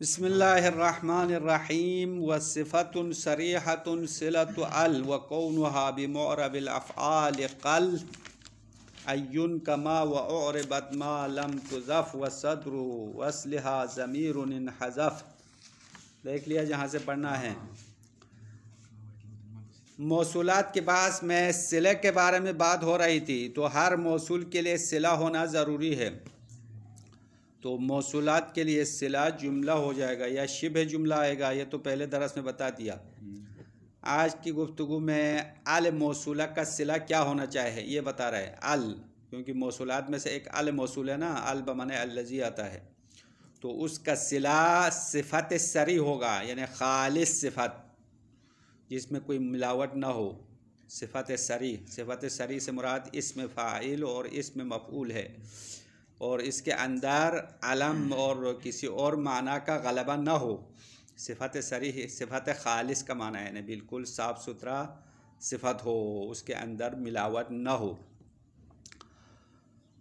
बसमीम वसिफ़तुन सरीहतुन सिलत अल व कौनहा बमरबिलफ़ाल कल। अयुन कमा व औरबत मा लम तुज़फ़ व सदर वसलहा ज़मीर हज़फ़ देख लिया जहाँ से पढ़ना है। मौसूलत के पास में सिले के बारे में बात हो रही थी तो हर मौसूल के लिए सिला होना ज़रूरी है। तो मौसूलात के लिए सिला जुमला हो जाएगा या शिब जुमला आएगा ये तो पहले दरस में बता दिया। आज की गुफ्तु में अल मौसूला का सिला क्या होना चाहिए ये बता रहा है। अल क्योंकि मौसूलात में से एक अल मौसूल है ना अल बमाने अल्लजी आता है। तो उसका सिला सिफत सरी होगा यानी खालिस सिफत जिसमें कोई मिलावट ना हो। सिफत सरी सिफत सरी से मुराद इसमें फ़ाइल और इसमें मफूल है। और इसके अंदर अलम और किसी और माना का गलबा ना हो। सिफत सरी सिफत खालिस का माना है ना बिल्कुल साफ़ सुथरा सिफत हो उसके अंदर मिलावट ना हो।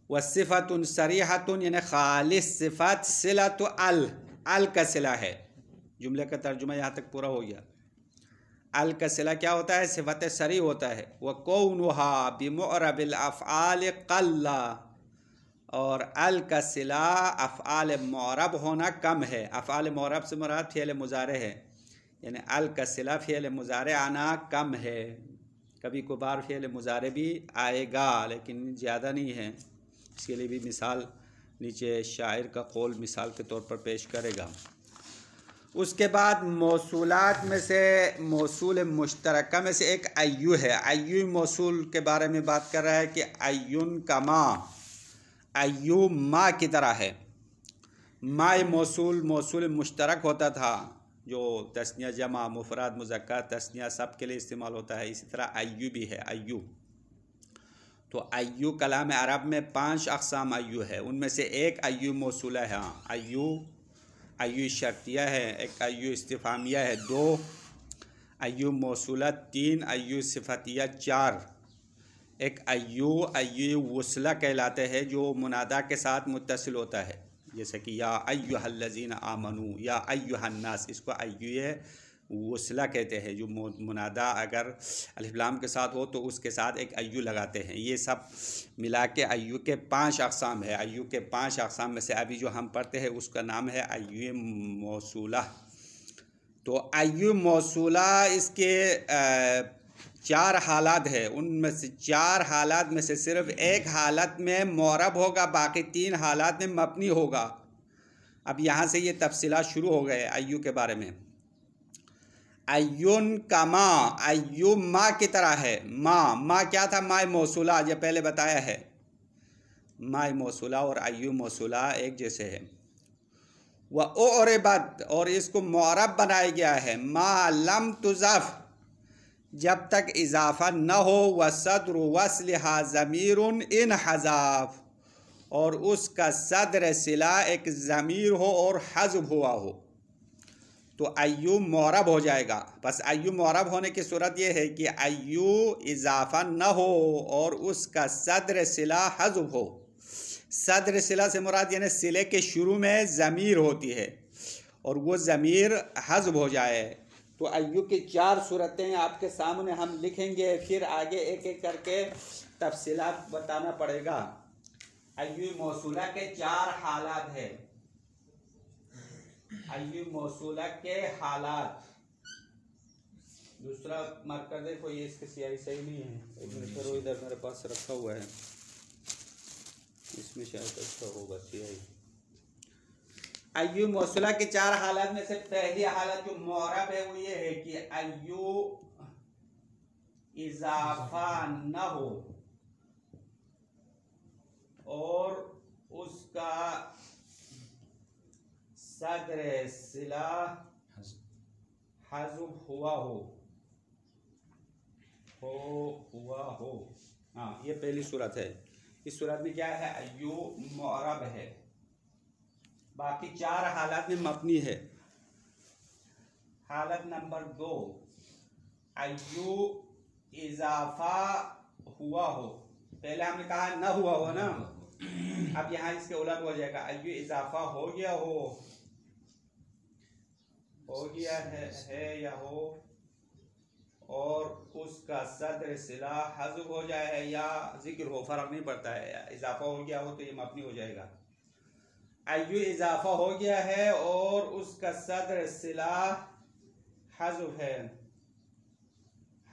व वसिफ़तुन सरीहतुन यानी खालिस सिफत सिला तो अल अल का सिला है। जुमले का तर्जुमा यहाँ तक पूरा हो गया। अल का सिला क्या होता है? सिफत सरी होता है। वह कौन बिमरबिल अफ़ाल कल्ला। और अल का सिला अफ़ाल मौरब होना कम है। अफ़ाल मौरब से मुराद फ़ेल मुजारे है। यानी अल का सिला फ़ेल मुजारे आना कम है। कभी कभार फ़ेल मुजारे भी आएगा, लेकिन ज़्यादा नहीं है। इसके लिए भी मिसाल नीचे शायर का कौल मिसाल के तौर पर पेश करेगा। उसके बाद मौसूलात में से, मौसूल मुश्तरक में से एक अयू है। अयू मौसूल के बारे में बात कर रहा है कि अयुन का माँ अयू माँ की तरह है। माए मौसूल मौसूल मुश्तरक होता था, जो तस्निया जमा, मुफराद, मुजक्का, तस्निया सब के लिए इस्तेमाल होता है। इसी तरह अयू भी है अयू तो अयू कलाम अरब में पाँच अकसाम अयू है। उनमें से एक अयू मौसूला है हाँ। अयू अयू शर्तिया है, एक अयू इस्तीफ़ामिया है, दो अयू मौसूला, तीन अयू सिफतिया, चार। एक अयू अयू वसला कहलाते हैं, जो मुनादा के साथ मुतसिल होता है। जैसे कि या अयू हल्लजीन आमनू, या अयू हन्नास इसको अयू वसला कहते हैं, जो मुनादा अगर अलिफ्लाम के साथ हो तो उसके साथ एक अयू लगाते हैं। ये सब मिला के अयू के पाँच अकसाम है। अयू के पाँच अकसाम में से अभी जो हम पढ़ते हैं, उसका नाम है अयू मौसूला। तो अयू मौसूला इसके चार हालात है। उनमें से चार हालात में से सिर्फ़ एक हालत में मौरब होगा, बाकी तीन हालात में मबनी होगा। अब यहाँ से ये तफसीला शुरू हो गए अयू के बारे में। अयुन का माँ अयु माँ की तरह है। माँ माँ क्या था? माए मौसूला ये पहले बताया है। माए मौसूला और अयु मौसूला एक जैसे है। वह ओ और बद और इसको मौरब बनाया गया है। माँ लम तुज़फ़ जब तक इजाफ़ा न हो व सदर ज़मीर इन हज़ाफ। और उसका सदर सिला एक ज़मीर हो और हज़ब हुआ हो। तो अयू मौरब हो जाएगा। बस अयू मौरब होने की सूरत यह है कि अयू इजाफा न हो और उसका सदर सिला हजब हो। सदर सिला से मुराद यानी सिले के शुरू में ज़मीर होती है और वो ज़मीर हजब हो जाए। तो अयू की चार सूरतें आपके सामने हम लिखेंगे, फिर आगे एक एक करके तफसीलात बताना पड़ेगा। अयू मौसूला के चार हालात है। अयू मौसूला के हालात। दूसरा मार्क कर दे कोई इसके सियाही सही नहीं है। मिनट करो, इधर मेरे पास रखा हुआ है। इसमें शायद अच्छा होगा सियाही अयू मौसूला के चार हालत में से पहली हालत जो मौरब है वो ये है कि अयू इजाफा न हो और उसका सदर सिला हजुब हुआ हो हो, हुआ हो। हाँ ये पहली सूरत है। इस सूरत में क्या है? अयू मौरब है। बाकी चार हालत में मपनी है। हालत नंबर दो अयू इजाफा हुआ हो। पहले हमने कहा न हुआ हो ना? अब यहाँ इसके उलट हो जाएगा। अयू इजाफा हो गया हो। हो गया है है या हो? और उसका सदर सिला हजब हो जाए या ज़िक्र हो, फ़र्क नहीं पड़ता है। इजाफा हो गया हो तो ये मपनी हो जाएगा। अयु इजाफा हो गया है और उसका सदर सिला हजब है।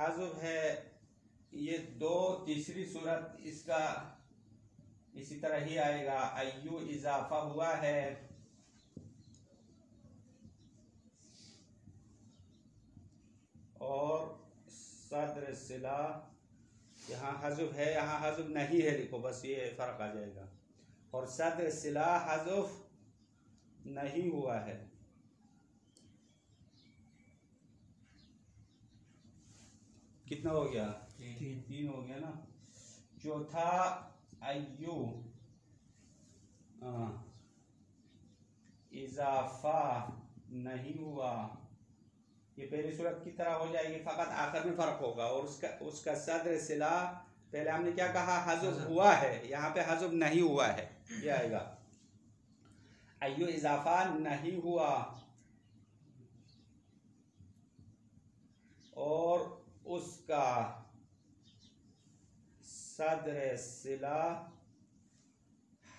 हजब है, ये दो, तीसरी सूरत इसका इसी तरह ही आएगा। अयु इजाफा हुआ है। और सदर सिला, यहाँ हजुफ है, यहाँ हजुफ नहीं है लिखो बस ये फ़र्क आ जाएगा। और सदर सिला हजुफ नहीं हुआ है। कितना हो गया? तीन। तीन। हो गया ना? चौथा अयु इजाफा नहीं हुआ। ये पहली सूरत की तरह हो जाएगी फ़कत आखिर में फ़र्क होगा। और उसका उसका सदर सिला पहले हमने क्या कहा? हजुब हुआ है। यहाँ पे हजुब नहीं हुआ है। ये आएगा अयो इजाफा नहीं हुआ और उसका सदर सिला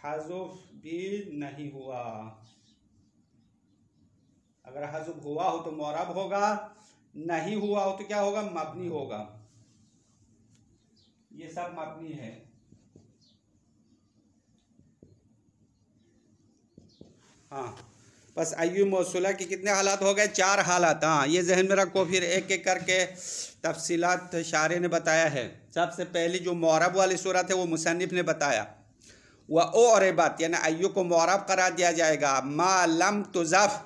हजुफ भी नहीं हुआ अगर हजुब हुआ हो तो मौरब होगा नहीं हुआ हो तो क्या होगा मबनी होगा ये सब मबनी है हाँ। बस अयु मौसला के कितने हालात हो गए? चार हालात हाँ। ये जहन में रखो, फिर एक एक करके तफसीलात शारे ने बताया है। सबसे पहली जो मौरब वाली सूरत है, वो मुसनफ़ ने बताया। वह ओ और बात, यानी अयु को मौरब करा दिया जाएगा। मा लम तुज़फ़,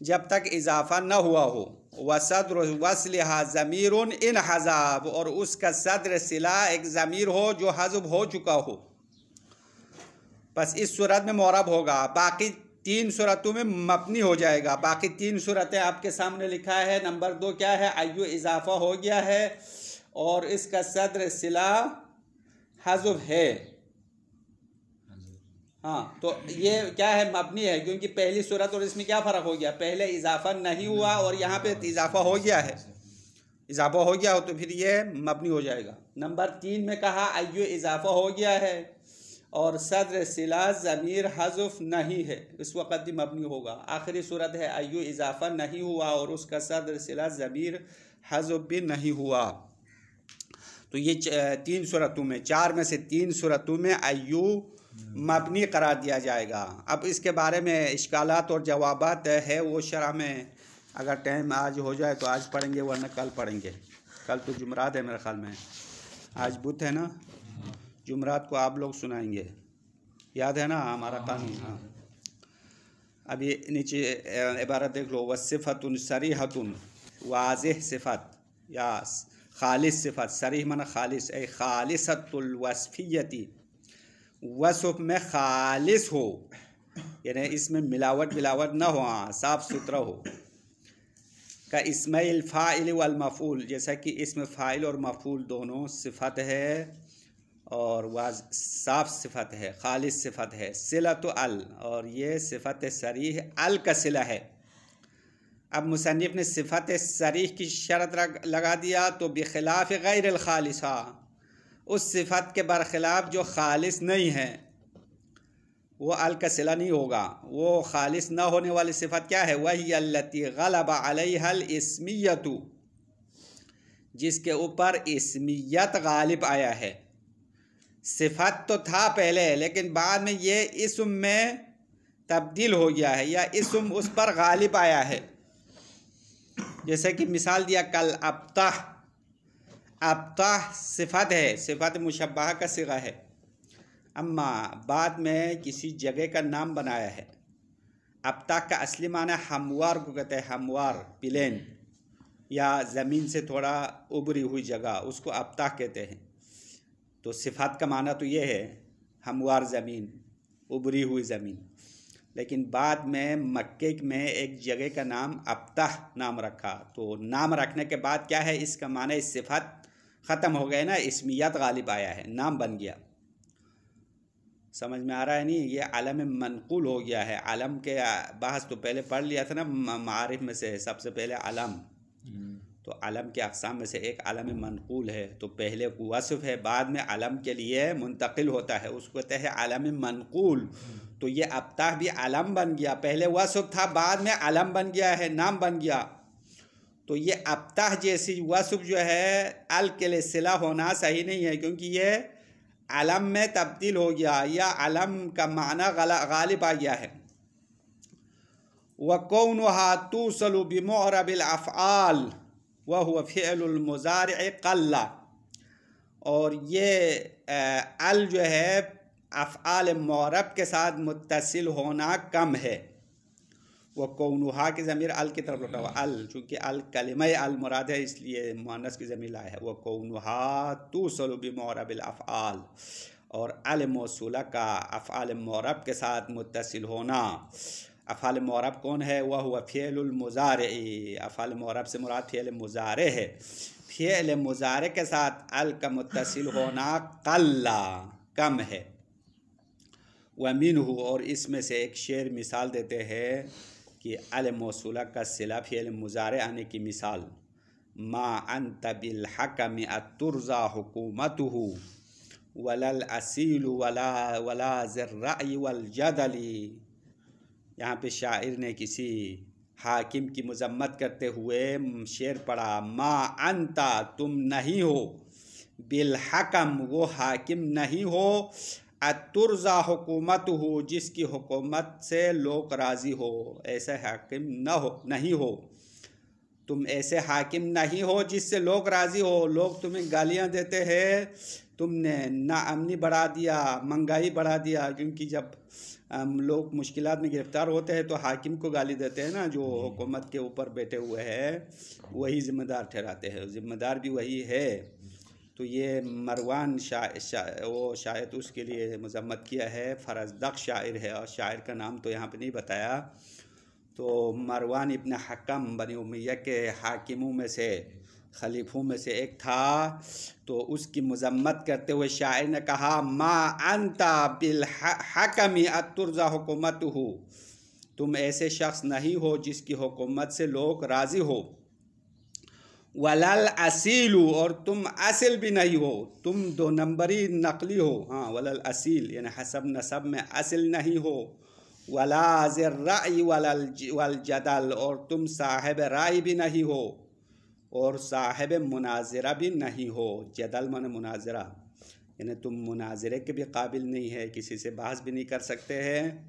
जब तक इजाफा न हुआ हो। व सदर वसलहा ज़मीर इन हज़ाब, और उसका सदर सिला एक ज़मीर हो, जो हजब हो चुका हो। बस इस सूरत में मौरब होगा। बाकी तीन सूरतों में मपनी हो जाएगा। बाकी तीन सूरतें आपके सामने लिखा है। नंबर दो क्या है? आयु इजाफा हो गया है। और इसका सदर सिला हजब है। हाँ तो ये क्या है? मबनी है, क्योंकि पहली सूरत और इसमें क्या फ़र्क हो गया? पहले इजाफा नहीं हुआ और यहाँ पे इजाफा हो गया है। इजाफा हो गया हो तो फिर ये मबनी हो जाएगा। नंबर तीन में कहा अयो इजाफा हो गया है। और सदर सिला ज़मीर हज़ुफ नहीं है। इस वक्त ही मबनी होगा। आखिरी सूरत है अयो इजाफा नहीं हुआ और उसका सदर सिला ज़मीर हज़ुफ भी नहीं हुआ। तो ये तीन सूरतों में, चार में से तीन सूरतों में आयु मबनी करा दिया जाएगा। अब इसके बारे में इश्कालत और जवाब है, वो शरह में अगर टाइम आज हो जाए तो आज पढ़ेंगे, वरना कल पढ़ेंगे। कल तो जुमरात है मेरे ख्याल में। आज बुध है ना? जुमरात को आप लोग सुनाएँगे। याद है ना हमारा कानून हाँ। अभी नीचे इबारत देख लो। वसिफ़तुन सरी हतुन वाज सिफ़त या खालिस सिफ़त। सरी मन खालिस ए खालिसतुलवसफ़ियती वसफ़ में खालिस हो यानी इसमें मिलावट मिलावट ना हो हाँ साफ़ सुथरा हो। का इसमेल फ़ाइल वलमफ़ूल जैसा कि इसमें फ़ाइल और मफूल दोनों सिफत है। और वह साफ़ सिफत है खालिस सिफत है सिला तो अल, और ये सिफत सरीह अल का सिला है। अब मुसनफ़ ने सिफत सरीह की शरत लगा दिया तो बखिलाफ़ गैर खालिसा, उस सिफत के बरखिलाफ़ जो खालिस नहीं है, वो अल का सिला नहीं होगा। वो खालिस ना होने वाली सिफत क्या है? वही अल्लती गलब अलहल इसमियतु, जिसके ऊपर इसमियत गालिब आया है। सिफत तो था पहले, लेकिन बाद में ये इसम में तब्दील हो गया है, या इसम उस पर गालिब आया है। जैसे कि मिसाल दिया, कल अबतः अबतः सिफत है, सिफत मुशबा का सिगा है। अम्मा, बाद में किसी जगह का नाम बनाया है। अब तक का असली माना हमवार को कहते हैं, हमवार, प्लेन, या ज़मीन से थोड़ा उभरी हुई जगह, उसको अब तक कहते हैं। तो सिफात का माना तो ये है, हमवार ज़मीन, उभरी हुई ज़मीन। लेकिन बाद में मक्के में एक जगह का नाम अबतः नाम रखा। तो नाम रखने के बाद क्या है? इसका माना, इस सिफत ख़त्म हो गए ना, इसमियत गालिब आया है, नाम बन गया। समझ में आ रहा है नहीं? ये आलम मनकूल हो गया है। आलम के बहस तो पहले पढ़ लिया था ना मारिफ में से सबसे पहले आलम। तो आलम के अकसाम में से एक आलम मनकूल है तो पहले वसफ़ है, बाद में आलम के लिए मुंतकिल होता है। उसको कहते हैं आलम मनकूल। तो ये अबताह भी आलम बन गया। पहले वसफ़ था, बाद में आलम बन गया है, नाम बन गया। तो ये अबताह जैसी वसफ़ जो है, अल के लिए सिला होना सही नहीं है, क्योंकि ये आलम में तब्दील हो गया, या आलम का माना गालिब आ गया है। व कौन हातू सलु बिमरबिल अफ़ाल वह हुआ फ़ेलमज़ार कल्ला। और ये अल जो है अफ़ाल मौरब के साथ मुतसिल होना कम है। वह कौनहा की ज़मीर अल की तरफ़ लौटा हुआ, अल, चूँकि अल कलम अल मुराद है, इसलिए मानस की ज़मीर लाया है। वह कौनहा तो सलूबी मौरबिल अफ़ाल और अल मौसूला का अफ़ाल मौरब के साथ मुतसिल होना। अफ़ाल मौरब कौन है? वह हुआ फ़ेलमज़ार अफ़ाल मौरब से मुराद फ़ेल मुज़ारे है। फ़ेल मुज़ारे के साथ अल का मुतसिल होना कल्ला, कम है। वमिन हो और इसमें से एक शेर मिसाल देते हैं कि अल मौसूला का सिला फ़ेल मुज़ारे आने की मिसाल। मा अन तबिल हकम अतुर्ज़ा हुकूमत हो वलल असील वला वला ज़र्राई वल जदली। यहाँ पे शायर ने किसी हाकिम की मजम्मत करते हुए शेर पढ़ा, माँ अंता, तुम नहीं हो। बिल हकम, वो हाकिम नहीं हो। अतुर्जा हुकूमत हो जिसकी हुकूमत से लोग राज़ी हो। ऐसे हाकिम न हो, नहीं हो। तुम ऐसे हाकिम नहीं हो, जिससे लोग राज़ी हो। लोग तुम्हें गालियाँ देते हैं। तुमने नाअमनी बढ़ा दिया, महँगाई बढ़ा दिया। क्योंकि जब लोग मुश्किल में गिरफ़्तार होते हैं तो हाकिम को गाली देते हैं ना जो हुकूमत के ऊपर बैठे हुए हैं वही ज़िम्मेदार ठहराते हैं। ज़िम्मेदार भी वही है। तो ये मरवान शा, शा वो शायद उसके लिए मजम्मत किया है फ़रजदक शायर है और शायर का नाम तो यहाँ पे नहीं बताया। तो मरवान इब्न हकम बनी उमैया के हाकिमों में से खलीफों में से एक था। तो उसकी मजम्मत करते हुए शायर ने कहा, माँ अंता बिल हकमी अतुर्जा हुकूमत हो तुम ऐसे शख्स नहीं हो जिसकी हुकूमत से लोग राज़ी हो। वलल असीलू और तुम असिल भी नहीं हो। तुम दो नंबरी नकली हो। हाँ वलल असील, यानी हसब नसब में असिल नहीं हो। वला राई वलल वल जदल और तुम साहिब राय भी नहीं हो। और साहिब मुनाजरा भी नहीं हो, जदल मन मुनाजरा। यानी तुम मुनाजरे के भी काबिल नहीं है, किसी से बहस भी नहीं कर सकते हैं।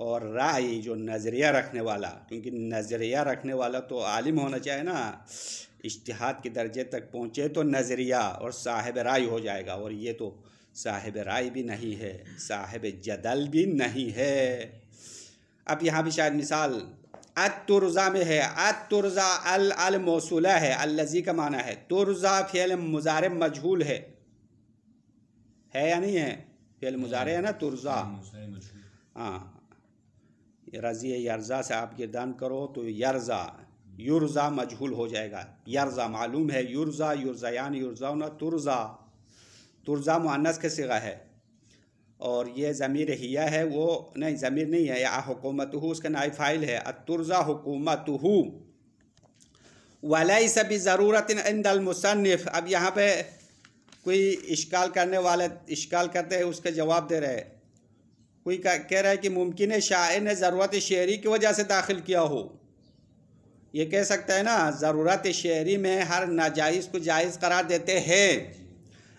और राय जो नज़रिया रखने वाला, क्योंकि नज़रिया रखने वाला तो आलिम होना चाहिए ना। इश्तहाद के दर्जे तक पहुँचे तो नज़रिया और साहिब राय हो जाएगा, और ये तो साहिब राय भी नहीं है, साहिब जदल भी नहीं है। अब यहाँ भी शायद मिसाल अतुर्ज़ा में है अतुर्ज़ा अल अल मौसूला है अल्लजी का माना है तुर्ज़ा फ़ेल मुज़ार मजहूल है है या नहीं है फ़ेल मुज़ार है ना तुर्ज़ा हाँ रज़ी यर्ज़ा से आप गिरदान करो तो यर्ज़ा युर्ज़ा मजहूल हो जाएगा यर्ज़ा मालूम है युर्ज़ा युर्ज़यान युर्ज़ा ना तुर्ज़ा तुर्ज़ा मुन्नस के सिगा है और ये ज़मीर हिया है, वो नहीं, ज़मीर नहीं है, या हुकूमत हो उसका नाई फ़ाइल है अतुर्ज़ा हुकूमत हो वलाई सभी ज़रूरत इंदलमुसनफ़ अब यहाँ पे कोई इश्काल करने वाले, इश्काल करते हैं, उसका जवाब दे रहे कोई कह रहा है कि मुमकिन है शायर ने ज़रूरत शेरी की वजह से दाखिल किया हो। ये कह सकता है ना, ज़रूरत शेरी में हर नाजायज़ को जायज़ करार देते हैं।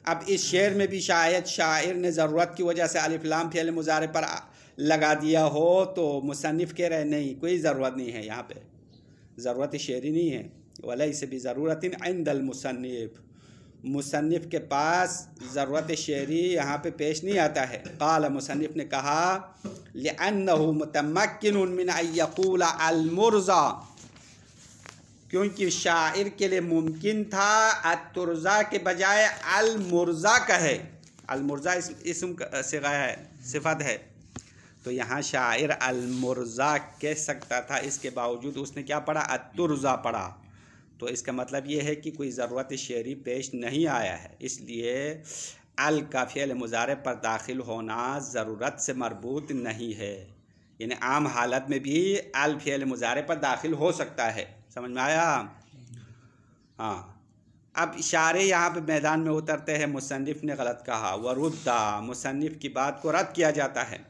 अब इस शेर में भी शायद शायर ने ज़रूरत की वजह से अलिफ्लाम फ़ेल मुजारे पर लगा दिया हो तो मुसनफ़ कह रहे नहीं, कोई ज़रूरत नहीं है यहाँ पे। ज़रूरत शेरी नहीं है। वाला इसे भी ज़रूरत आइंदल मुसनफ़ मुसनफ़ के पास ज़रूरत शेरी यहाँ पे पेश नहीं आता है। काल मुसनफ़ ने कहा लिन मतमक्न मिन क्योंकि शायर के लिए मुमकिन था अतुर्ज़ा के बजाय अलमुर्ज़ा कहे। अलमुर्ज़ा इसम सिगा है, सिफत है। तो यहाँ शायर अलमुर्ज़ा कह सकता था, इसके बावजूद उसने क्या पढ़ा? अतुर्ज़ा पढ़ा। तो इसका मतलब ये है कि कोई ज़रूरत शेरी पेश नहीं आया है, इसलिए अल का फ़ेल मुजारे पर दाखिल होना ज़रूरत से मरबूत नहीं है। यानी आम हालत में भी अल फ़ेल मुजारे पर दाखिल हो सकता है। समझ में आया? हाँ। अब इशारे यहाँ पे मैदान में उतरते हैं मुसनफ़ ने गलत कहा, वरुद्दा मुसनफ़ की बात को रद्द किया जाता है।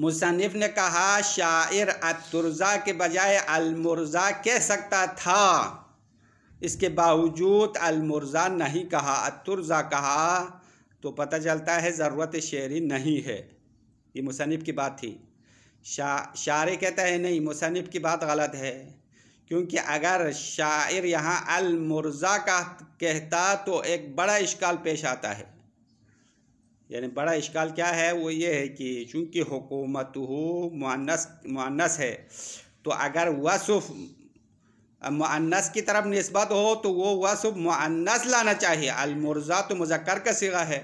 मुसनफ़ ने कहा, शायर अतुर्ज़ा के बजाय अलमुर्ज़ा कह सकता था। इसके बावजूद अलमुर्ज़ा नहीं कहा, अतुर्ज़ा कहा तो पता चलता है ज़रूरत शेरी नहीं है। ये मुसनफ़ की बात थी। शा, शारे कहता है, नहीं मुसनफ़ की बात गलत है। क्योंकि अगर शायर यहाँ अलमुर्ज़ा का कहता तो एक बड़ा इश्काल पेश आता है। यानी बड़ा इश्काल क्या है? वो ये है कि चूँकि हुकूमत हो मुन्नस है तो अगर वसुफ़ मुन्नस की तरफ़ नस्बत हो तो वो वसफ़ मुन्नस लाना चाहिए। अलमुर्ज़ा तो मुजक्कर का सिगा है।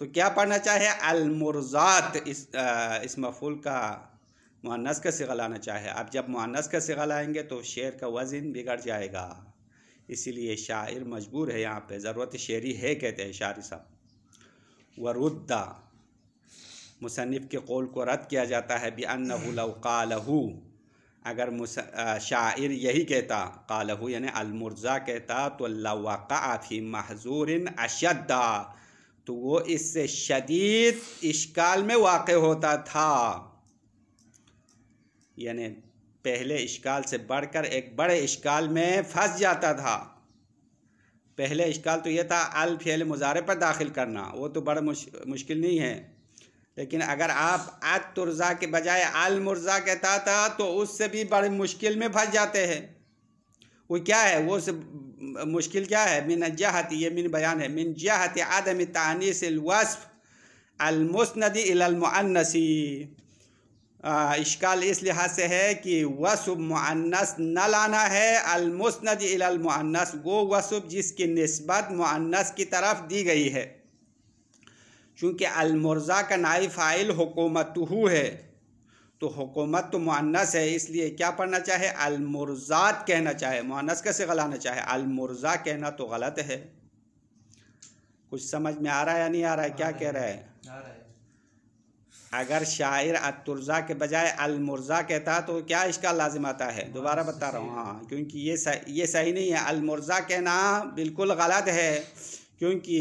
तो क्या पढ़ना चाहिए? अलमुर्ज़ात इस आ, इस मफूल का मुन्नस का सिगा लाना चाहे। आप जब मुन्नस का सिगा लाएँगे तो शेर का वज़न बिगड़ जाएगा। इसीलिए शायर मजबूर है यहाँ पे। ज़रूरत शेरी है, कहते हैं शायर साहब। वरुद्दा मुसनफ़ के कौल को रद्द किया जाता है। बी अनकालहू अगर शायर यही कहता, कालहू यानी अलमुर्ज़ा कहता तो लवाक़ी महजूर अशद्दा। तो वो इससे शदीद इश्काल में वाक़ होता था। यानी पहले इश्काल से बढ़कर एक बड़े इश्काल में फंस जाता था। पहले इश्काल तो यह था अल फेल मुजारे पर दाखिल करना वो तो बड़ा मुश, मुश्किल नहीं है। लेकिन अगर आप अत तुर्जा के बजाय अल मुर्जा कहता था तो उससे भी बड़ी मुश्किल में फंस जाते हैं। वो क्या है? वो से मुश्किल क्या है? मिन जहत ये मिन बयान है। मिन जहत आदम तानीस वसफ़ अलमुसनदी इश्काल इस लिहाज से है कि वसुब मुअन्नस न लाना है, अलमुसनद इलमुअन्नस वो वसुब जिसकी नस्बत मुअन्नस की तरफ़ दी गई है। चूँकि अलमुर्ज़ा का नाई फ़ाइल हुकूमत है तो हुकूमत तो मुअन्नस है, इसलिए क्या पढ़ना चाहे? अलमुर्ज़ात कहना चाहे। मुअन्नस कैसे गलाना चाहे? अलमुर्ज़ा कहना तो गलत है। कुछ समझ में आ रहा है या नहीं आ रहा है? क्या कह रहा है? अगर शायर अतुर्जा के बजाय अलमुर्जा कहता तो क्या इसका लाजिम आता है? दोबारा बता रहा हूँ हाँ। क्योंकि ये सही ये सही नहीं है। अलमुर्जा कहना बिल्कुल गलत है क्योंकि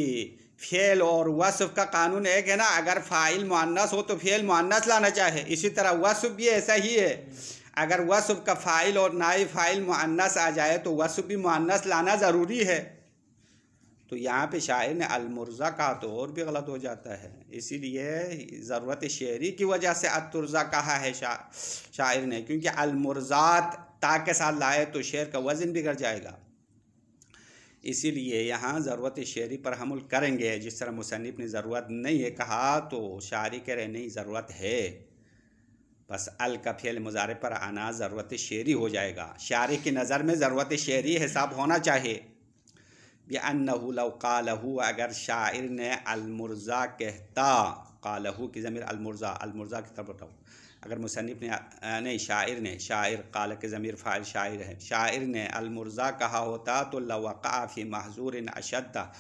फ़ेल और वसफ़ का कानून एक है ना अगर फ़ाइल मुन्नस हो तो फ़ेल मुन्नस लाना चाहे इसी तरह वसफ़ भी ऐसा ही है। अगर वसफ़ का फ़ाइल और नाई फ़ाइल मुन्नस आ जाए तो वसफ़ भी मुन्नस लाना ज़रूरी है। तो यहाँ पे शायर ने अलमुर्ज़ा कहा तो और भी गलत हो जाता है। इसीलिए ज़रूरत शेरी की वजह से अतुर्ज़ा कहा है शा, शायर ने क्योंकि अलमुर्ज़ात ता के साथ लाए तो शेर का वज़न बिगड़ जाएगा। इसीलिए यहाँ ज़रूरत शेरी पर हमल करेंगे। जिस तरह मुसनफ़ ने ज़रूरत नहीं है कहा तो शायरी कह रहे नहीं ज़रूरत है। बस अल का फेल मुजारे पर आना ज़रूरत शेरी हो जाएगा। शायरी की नज़र में ज़रूरत शेरी हिसाब होना चाहिए। बेअनहू कालहू अगर शायर ने अलमुर्ज़ा कहता, कालहू की ज़मीर अलमुर्ज़ा अलमुर्ज़ा की तरफ़ उठाओ अगर मुसनफ़ ने नहीं शायर ने शायर काल के ज़मीर फ़ाइल शायर है। शायर ने अलमुर्ज़ा कहा होता तो लवक़ाफ़ी महजूर अशद्दा,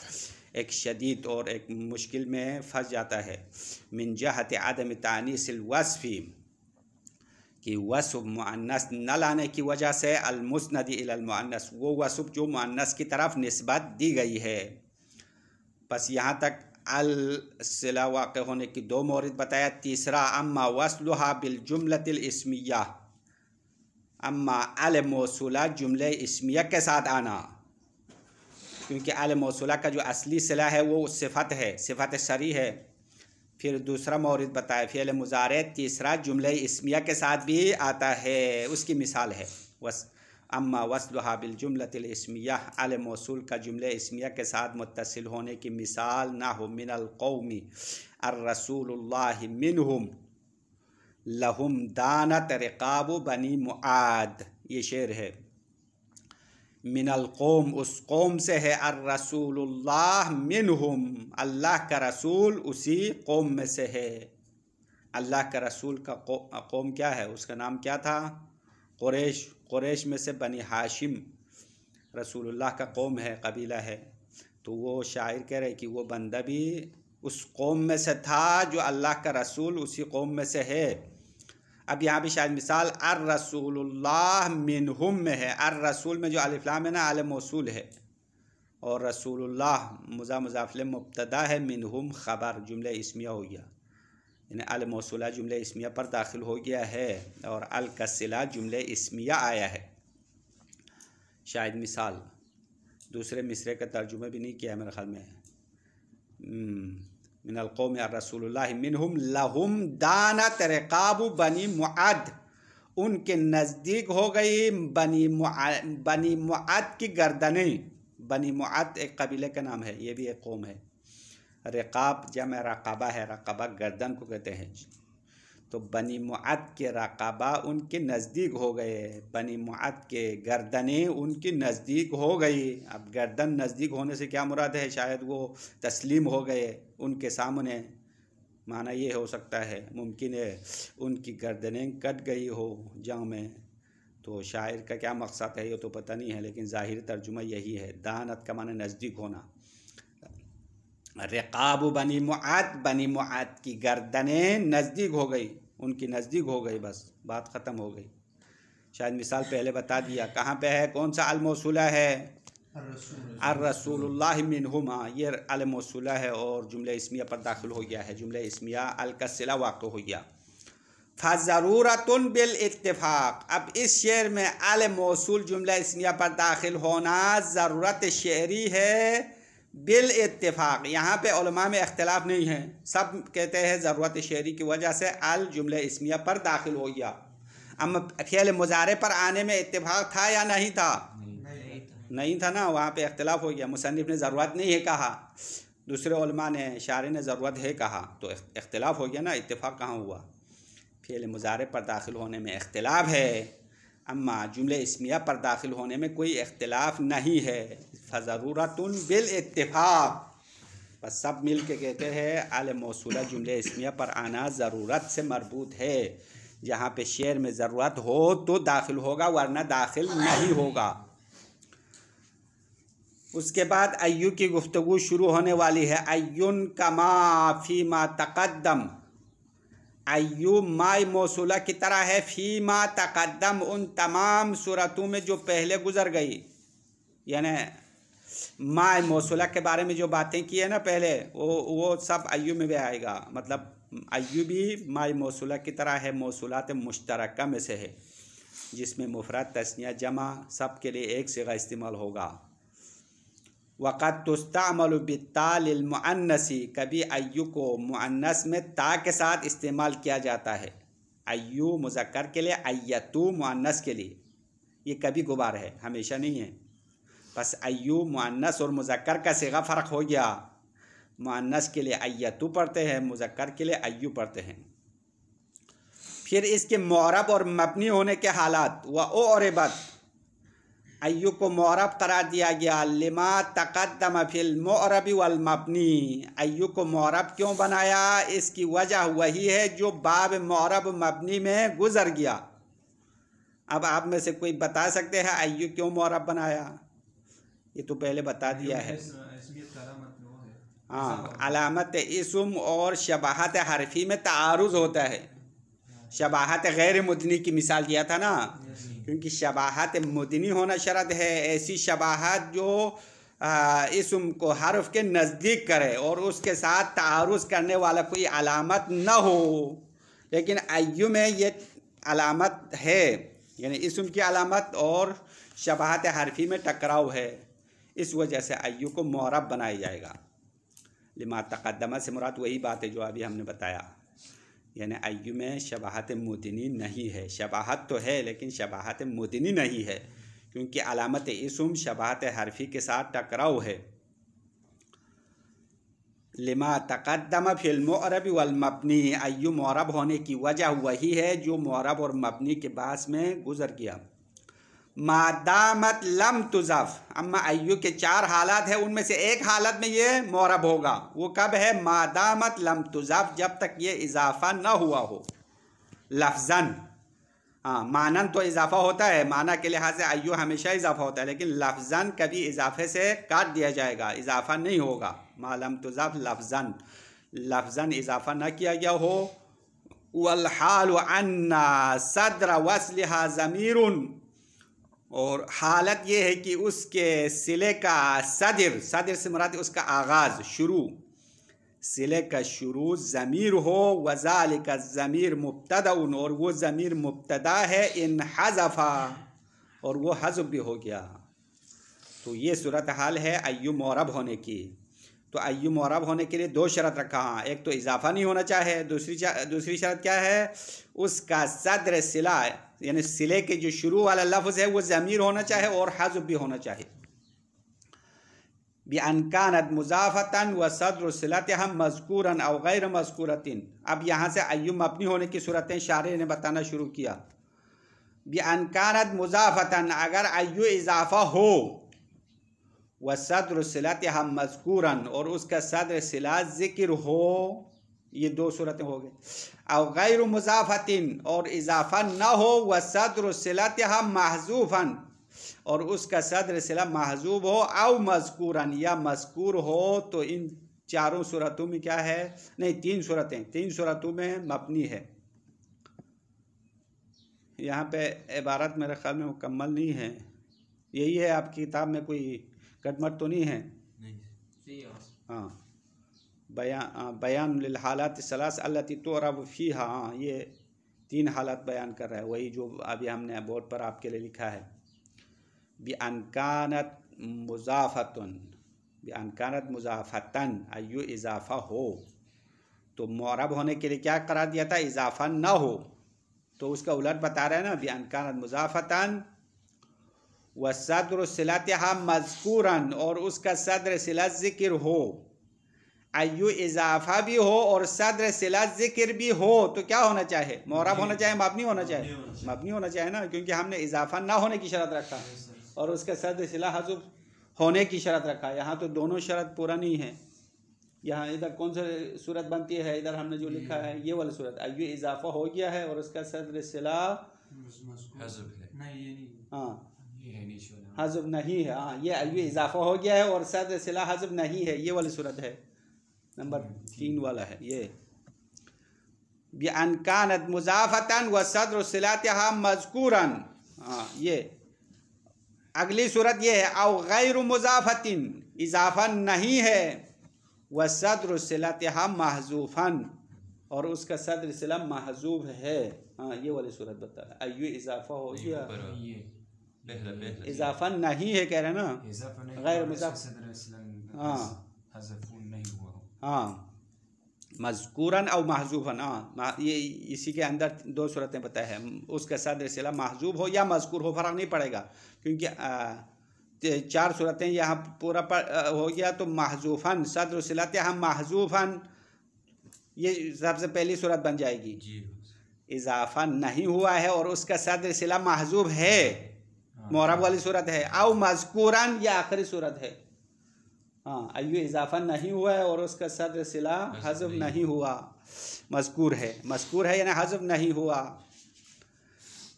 एक शदीद और एक मुश्किल में फंस जाता है। मिन जहत आदम तानीस वसफ़ी कि वसुब मुन्नस न लाने की वजह से अलमुसनदी अलमुन्नस वो वसुब जो मुन्नस की तरफ़ नस्बत दी गई है। बस यहाँ तक अल सिला वाक़ होने की दो मौरद बताया। तीसरा, अम्मा वसलहा बिलजुमलतिल इसमिया, अम्मा अल मौसूला जुमले इसमिया के साथ आना। क्योंकि अल मौसूला का जो असली सिला है, वो सिफत है, सिफत शरी है। फिर दूसरा मौरद बताया फ़ेल मुजारे तीसरा जुमले इसमिया के साथ भी आता है, उसकी मिसाल है। वस, अम्मा वसलहा बिलजुमलतिल इसमिया, अल मौसूल का जुमले इसमिया के साथ मुतसिल होने की मिसाल ना हो, मिनल कौमी अर्रसूलुल्लाह मिनहुम, लहुम दानत रिकाब बनी मुआद। ये शेर है। मिनल कौम, उस कौम से है अर रसूलुल्लाह मिनहुम। अल्लाह का रसूल उसी कौम में से है। अल्लाह का रसूल का कौम क्या है? उसका नाम क्या था? कुरैश कुरैश में से बनी हाशिम रसूलुल्लाह का कौम है, कबीला है। तो वो शायर कह रहे कि वो बंदा भी उस कौम में से था जो अल्लाह का रसूल उसी कौम में से है। अब यहाँ भी शायद मिसाल अर रसूलुल्लाह मिनहुम में है। अर रसूल में जो अलिफ्लाम है ना आल मौसूल है। और रसूलुल्लाह मुज़ा मुजाफिल मुबतदा है, मिनहुम ख़बर, जुमले इसमिया हो गया। यानी अल मौसूला जुमले इसमिया पर दाखिल हो गया है और अल कसिला जुमले इसमिया आया है। शायद मिसाल, दूसरे मिसरे का तर्जुमा भी नहीं किया मेरे ख्याल में। मिनलकौम रसूल मिनहुम लहुम दाना तरकाब बनी मुआद उनके नज़दीक हो गई बनी मुआ, बनी मुआद की गर्दने बनी मुआद एक कबीले का नाम है ये भी एक कौम है रकाब जम रकाबा है रकाबा गर्दन को कहते हैं तो बनी मुआद के रकाबा उनके नज़दीक हो गए। बनी मुआद के गर्दनें उनकी नज़दीक हो गई। अब गर्दन नज़दीक होने से क्या मुराद है? शायद वो तस्लीम हो गए उनके सामने। माना ये हो सकता है, मुमकिन है उनकी गर्दनें कट गई हो जंग में। तो शायर का क्या मकसद है? ये तो पता नहीं है, लेकिन ज़ाहिर तर्जुमा यही है, दानत का माना नज़दीक होना। रकाब बनी मुआद बनी मुआद की गर्दनें नज़दीक हो गई। उनकी नज़दीक हो गई बस बात ख़त्म हो गई। शायद मिसाल पहले बता दिया कहाँ पे है कौन सा अलमौसूला है? अर्रसूलुल्लाह मिनहुमा ये अलमौसूला है और जुमले इसमिया पर दाखिल हो गया है जुमले इसमिया अलकसिला वाक़ हो गया। फ़रूरतन बिल इतफ़ाक़ अब इस शेर में अल मौसूल जुमला इसमिया पर दाखिल होना ज़रूरत शेरी है। बिल इतफ़ाक़ यहाँ पे उलमा में अख्तिलाफ़ नहीं है। सब कहते हैं ज़रूरत शेरी की वजह से अल जुमले इसमिया पर दाखिल हो गया। अब फ़ेल मुजारे पर आने में इतफ़ाक़ था या नहीं था? नहीं, नहीं था। ना? वहाँ पे अख्तिलाफ़ हो गया। मुसनफ़ ने ज़रूरत नहीं है कहा। दूसरे उलमा ने शारे ने ज़रूरत है कहा। तो इख्तिलाफ़ हो गया ना? इतफ़ाक़ कहाँ हुआ? फ़ेल मुजारे पर दाखिल होने में इख्तिलाफ़ है। अम्मा, जुमले इसमिया पर दाखिल होने में कोई इख्तिलाफ़ नहीं है। फ़रूरत बिल इतफ़ाक़ बस सब मिल के कहते हैं, आल मौसूला जुमले इसमिया पर आना ज़रूरत से मरबूत है। जहाँ पे शेर में ज़रूरत हो तो दाखिल होगा, वरना दाखिल नहीं होगा। उसके बाद अय्यू की गुफ्तु शुरू होने वाली है। अय्युन कमा फ़ीमा तकदम अयूब माई मौसूला की तरह है, फ़ीमा तकदम उन तमाम सूरतों में जो पहले गुजर गई। यानी माए मौसूला के बारे में जो बातें की है ना पहले, वो वो सब अयू में भी आएगा। मतलब अयू भी माए मौसूला की तरह है, मौसूलात मुश्तरक में से है, जिसमें मुफरत तस्निया जमा सब के लिए एक सिगा इस्तेमाल होगा। वक़त तुस्तामल बितालमनसी कभी अयू को मुन्नस में ता के साथ इस्तेमाल किया जाता है। अयू मुजक्कर के लिए अयतु मुन्नस के लिए। ये कभी गुबार है, हमेशा नहीं है। बस अयू मुन्नस और मुजक्कर का सिगा फ़र्क हो गया। मुन्नस के लिए अयतु पढ़ते हैं, मुजक्कर के लिए अयू पढ़ते हैं। फिर इसके मौरब और मबनी होने के हालात, व ओ और बद अयू को मौरब करार दिया गया लिमा तकदम फिल मौरबी वल मबनी अयू को मौरब क्यों बनाया इसकी वजह वही है जो बाब मौरब मबनी में गुजर गया अब आप में से कोई बता सकते हैं अयू क्यों मौरब बनाया ये तो पहले बता दिया है हाँ अलामत इसम और शबाहत हरफी में तारुज़ होता है शबाहत गैर मुदनी की मिसाल दिया था ना। क्योंकि शबाहत मुदनी होना शरत है ऐसी शबाहत जो इसम को हरफ के नज़दीक करे और उसके साथ तारुज़ करने वाला कोई अलामत न हो। लेकिन अयु में ये अलामत है यानी इसम की अलामत और शबाहत हरफी में टकराव है। इस वजह से अयू को मौरब बनाया जाएगा। लिमा तकदमा से मुराद वही बात है जो अभी हमने बताया। यानी आयु में शबाहत मदनी नहीं है। शबाहत तो है, लेकिन शबाहत मदनी नहीं है, क्योंकि अलामत इसम शबाहत हरफी के साथ टकराव है। लिमा तकदम फ़िल्म अरब वलमबनी आयु मौरब होने की वजह वही है जो मौरब और मबनी के बास में गुजर गया। मादामत लम तुजफ। अम्मा अयू के चार हालात है, उनमें से एक हालत में ये मौरब होगा। वो कब है? मादामत लम तुजफ, जब तक ये इजाफा न हुआ हो। लफ्ज़न। हाँ मानन तो इजाफा होता है। माना के लिहाज से अय्यू हमेशा इजाफा होता है, लेकिन लफ्ज़न कभी इजाफे से काट दिया जाएगा, इजाफा नहीं होगा। मालम तुजाफ लफ्ज़न। लफ्ज़न इजाफा ना किया गया हो। वलहाल अन्ना सदर वसलहा ज़मीर और हालत ये है कि उसके सिले का सदर सदर से मराद उसका आगाज़, शुरू। सिले का शुरू ज़मीर हो वज़ाल का ज़मीर मुबतदा और वो ज़मीर मुबतदा है, इन हज़फ़ा, और वो हज़ब भी हो गया। तो ये सूरत हाल है अय्यू मौरब होने की। तो अय्यू मौरब होने के लिए दो शरत रखा। हाँ एक तो इजाफा नहीं होना चाहे दूसरी दूसरी शरत क्या है? उसका सदर सिला यानी सिले के जो शुरू वाला लफ्ज़ है, वो ज़मीर होना चाहे और हज़ब भी होना चाहिए अनकानत मुजाफ़ता व सदर सिलत हम मजकूरन और गैर मजकूरतिन। अब यहाँ से अयुम अपनी होने की सूरतें शारे ने बताना शुरू किया। अनकानत मुजाफ़ता अगर अयु इजाफ़ा हो, व सदर सिलत हम मजकूरन, और उसका सदर सिला ज़िक्र हो ये दो सूरतें हो गई। और गैर मुजाफ़तिन और इजाफ़ा न हो व सदर सिलत हम महजूफ़न और उसका सदर सिला महजूब हो अव मजकूरन या मजकूर हो तो इन चारों सूरतों में क्या है? नहीं तीन सूरतें तीन सूरतों में मपनी है। यहाँ पे इबारत मेरे ख्याल में मुकम्मल नहीं है। यही है आपकी किताब में कोई कटमट तो नहीं है? नहीं हाँ। बयान बयान हालात सलास अल्लाती तो फ़ी हाँ ये तीन हालात बयान कर रहा है, वही जो अभी हमने बोर्ड पर आपके लिए लिखा है। अनकानत मुजाफ़तन अनकानत मुजाफ़तन आयु इजाफ़ा हो। तो मौरब होने के लिए क्या करा दिया था? इजाफ़ा ना हो। तो उसका उलट बता रहे हैं ना अनकानत मुजाफ़तन व सदर सिलत मजकूरन, और उसका सदर सिला ज़िक्र हो। आयु इजाफा भी हो और सदर सिला ज़िक्र भी हो तो क्या होना चाहे मौरब होना चाहे मबनी होना चाहे मबनी होना चाहे ना क्योंकि हमने इजाफा ना होने की शरत रखा और उसका सद सिला हजुब होने की शरत रखा। है यहाँ तो दोनों शरत पूरा नहीं है। यहाँ इधर कौन सा सूरत बनती है? इधर हमने जो लिखा है ये वाली सूरत। अयु इजाफा हो गया है और उसका सदर सिला हाँ। हजब नहीं है। हाँ। ये अयु इजाफा हो गया है और सदर सिला हजब नहीं है ये वाली सूरत है। नंबर तीन वाला है ये। अनकानत मुजाफतन व सदर सिलात मजकूरन। हाँ ये। अगली सूरत ये है अव गैर मुजाफतिन इजाफा नहीं है। व सदर सिलत महजूफन और उसका सदर सिला महजूब है। हाँ ये वाली सूरत बता रहा अयु इजाफा हो गया। इजाफा नहीं है कह रहे ना। गैर मुजाफ हाँ। हाँ मजकूरन और महजूबन हाँ ये इसी के अंदर दो सूरतें बताए हैं। उसका सदर सिला महजूब हो या मजकूर हो फ़र्क नहीं पड़ेगा क्योंकि चार सूरतें यहाँ पूरा पर, हो गया तो महजूफन सदर सिला हम महजूफन ये सबसे पहली सूरत बन जाएगी। जी इजाफा नहीं हुआ है और उसका सदर सिला महजूब है। हाँ। मोरब वाली सूरत है। आओ मजकूरन ये आखिरी सूरत है। हाँ अयु इजाफा नहीं हुआ है और उसका सदर सिला हजब नहीं हुआ। मजकूर है मजकूर है यानी हजब नहीं हुआ।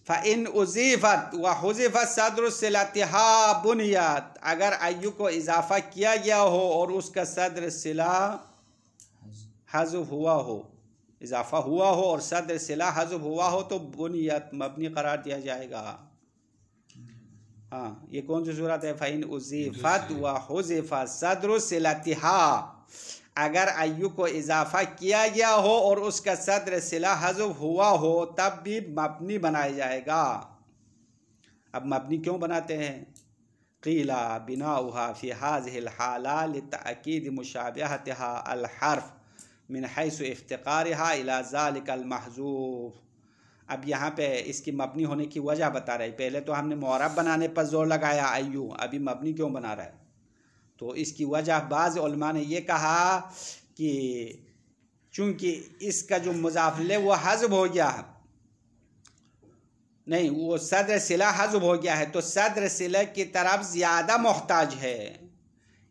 फ़िन उजीफ़त व हज़ीफ़त सदर सिलातिहा बुनियाद अगर अयु को इजाफ़ा किया गया हो और उसका सदर सिला हजब हुआ हो इजाफ़ा हुआ हो और सदर सिला हजब हुआ हो तो बुनियाद मबनी करार दिया जाएगा। हाँ ये कौन सी सूरत है? फ़ैन उजीफ़त व हुज़िफ़ा सदर सिलतिहा। अगर अयु को इजाफ़ा किया गया हो और उसका सदर सिला हजब हुआ हो तब भी मबनी बनाया जाएगा। अब मबनी क्यों बनाते हैं? कीला बिना उहा फ़ी हाजिल हाला तकीद मुशाबहतहा अलहरफ मिन हैस इफ्तार इला ज़ालिकल महजूफ़ अब यहाँ पे इसकी मबनी होने की वजह बता रही पहले तो हमने मौरब बनाने पर ज़ोर लगाया आयु अभी मबनी क्यों बना रहा है? तो इसकी वजह बाज़ ने यह कहा कि चूँकि इसका जो मुजाफले वो हजब हो गया, नहीं, वो सदर सिला हजब हो गया है तो सदर सिला की तरफ़ ज़्यादा मोहताज है।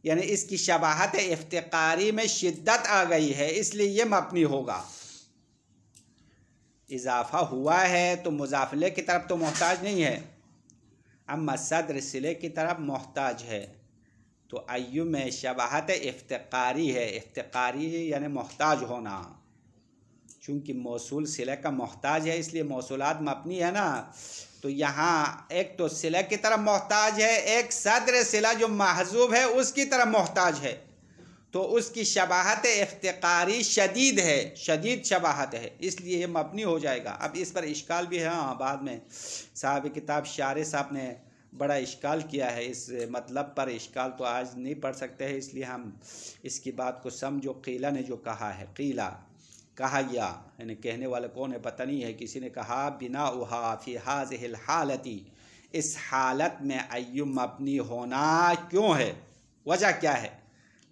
यानी इसकी शबाहत इफ्तारी में शिद्दत आ गई है, इसलिए ये मबनी होगा। इजाफा हुआ है तो मुजाफले की तरफ़ तो मोहताज नहीं है। अम्मा सदर सिले की तरफ़ मोहताज है। तो अयु में शबाहत इफ्तारी है। इफ्तारी यानी मोहताज होना। चूँकि मौसूल सिले का मोहताज है, इसलिए मौसूलात मपनी है ना। तो यहाँ एक तो सिले की तरफ़ मोहताज है, एक सदर सिला जो महजूब है, उसकी तरफ़ मोहताज है। तो उसकी शबाहत इफ्तारी शदीद है, शदीद शबाहत है, इसलिए ये मबनी हो जाएगा। अब इस पर इश्काल भी है हाँ बाद में साहब किताब शार साहब ने बड़ा इश्काल किया है, इस मतलब पर इश्काल तो आज नहीं पढ़ सकते हैं, इसलिए हम इसकी बात को समझो। कीला ने जो कहा है, कीला, कहा गया यानी कहने वाला कौन है, पता नहीं है, किसी ने कहा, बिना उहा फ़ी हाज हालती, इस हालत में अयुम मबनी होना क्यों है? वजह क्या है?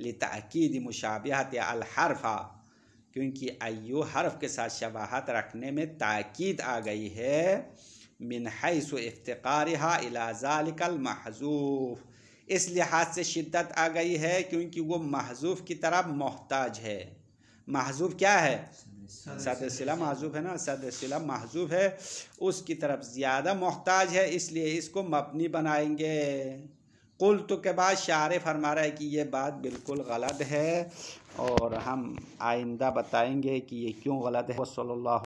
लताकीद मुशाबहत अलहरफा क्योंकि अयु हर्फ के साथ शबाहत रखने में ताकीद आ गई है मिन हैस इफ्तारहा इलाजालिकल महजूफ इस लिहाज से शिद्दत आ गई है क्योंकि वो महजूफ की तरफ़ मोहताज है महजूफ क्या है सद सिला महजूब है ना सद सिला महजूब है उसकी तरफ़ ज़्यादा मोहताज है इसलिए इसको मबनी बनाएँगे कुल तो के बाद शार फरमा रहा है कि ये बात बिल्कुल गलत है और हम आइंदा बताएँगे कि ये क्यों गलत है। वसल्ला